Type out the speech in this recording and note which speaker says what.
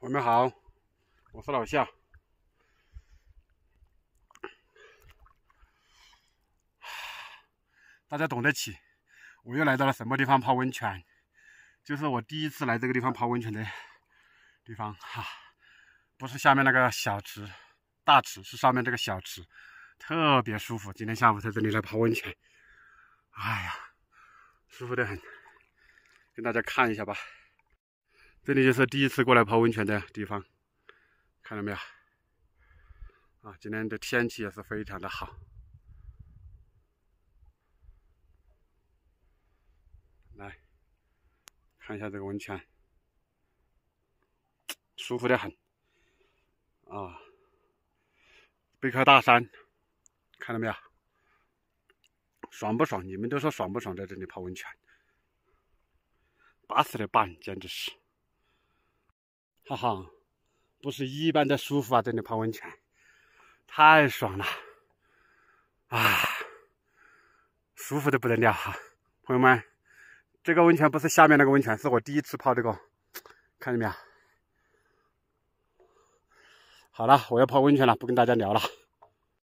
Speaker 1: 朋友们好，我是老夏。大家懂得起，我又来到了什么地方泡温泉？就是我第一次来这个地方泡温泉的地方哈，不是下面那个小池、大池，是上面这个小池，特别舒服。今天下午在这里来泡温泉，哎呀，舒服的很，跟大家看一下吧。这里就是第一次过来泡温泉的地方，看到没有？啊，今天的天气也是非常的好。来看一下这个温泉，舒服的很。啊，背靠大山，看到没有？爽不爽？你们都说爽不爽？在这里泡温泉，巴适的板，简直是。哈哈，不是一般的舒服啊！这里泡温泉太爽了，啊，舒服的不得了哈！朋友们，这个温泉不是下面那个温泉，是我第一次泡这个，看见没有？好了，我要泡温泉了，不跟大家聊了。